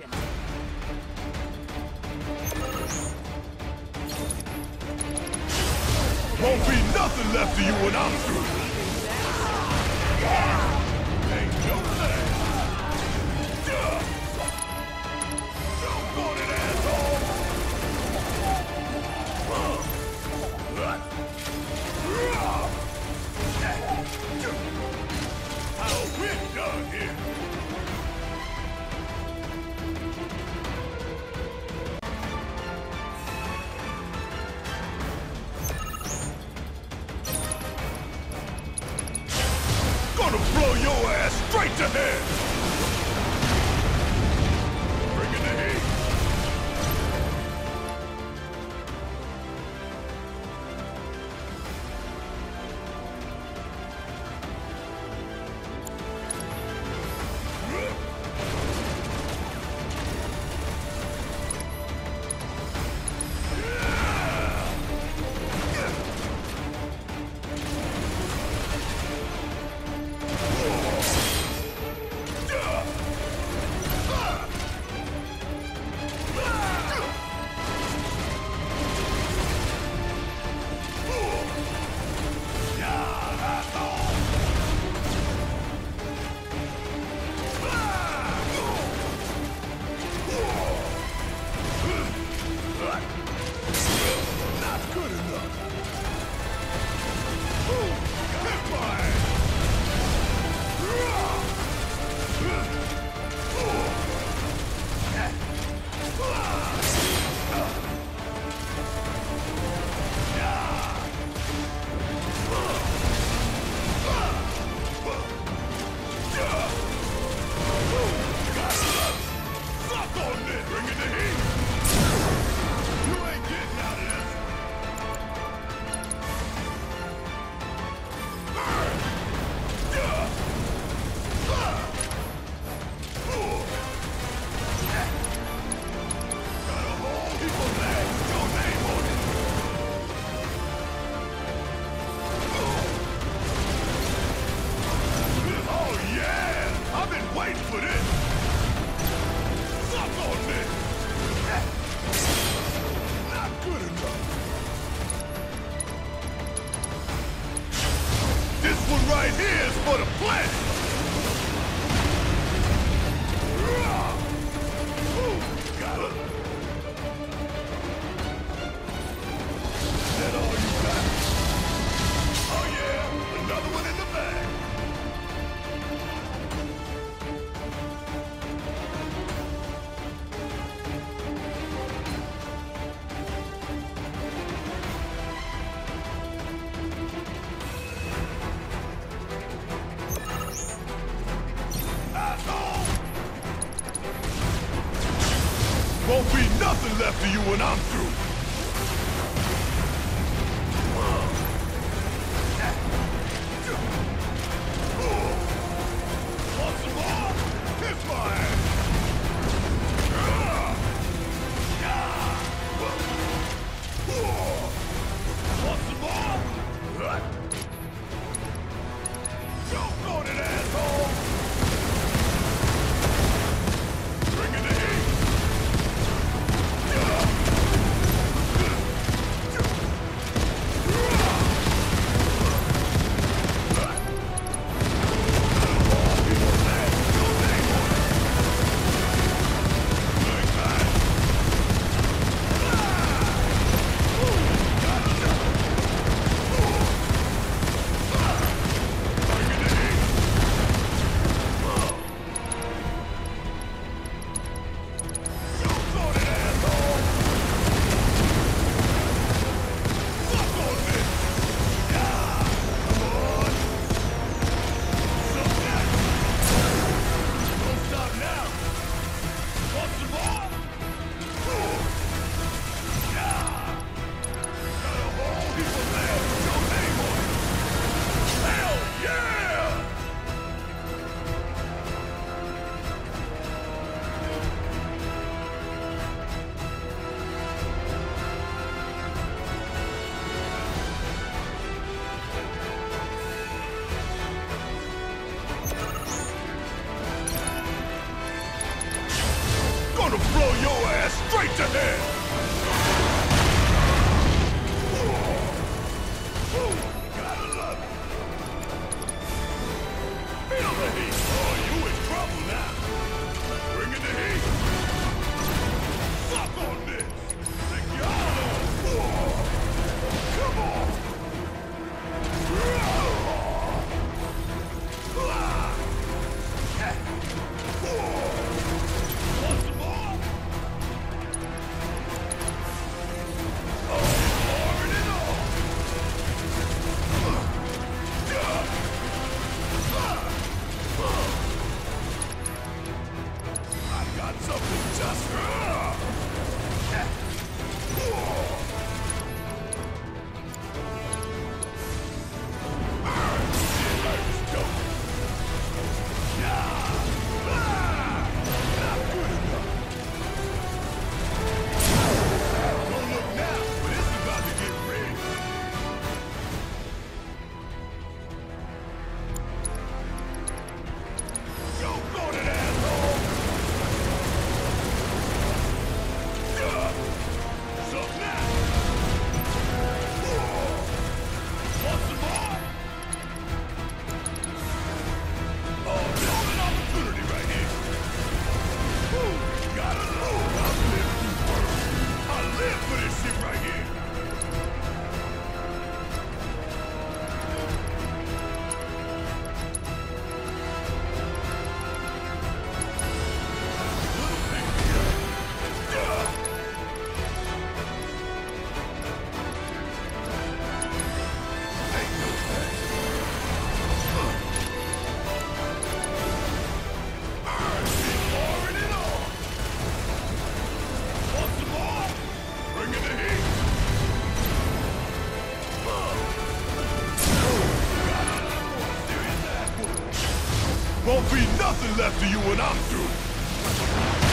Attention! Won't be nothing left of you when I'm through! Here's for the planet! Got. after you when I'm through. Straight ahead! Won't be nothing left of you when I'm through.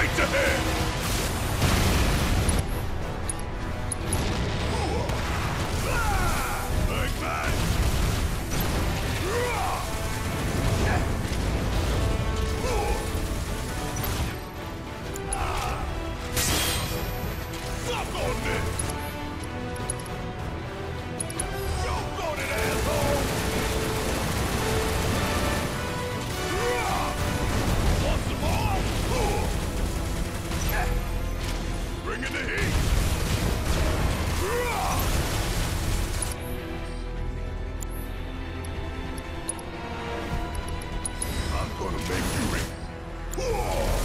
straight to him! Whoa!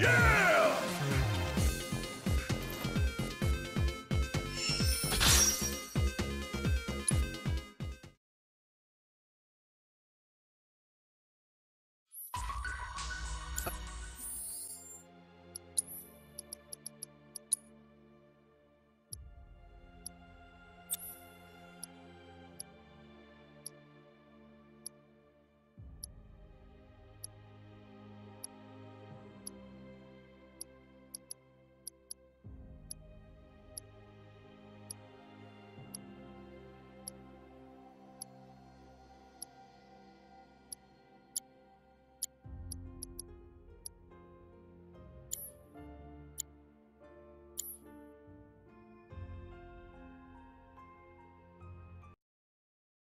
yeah!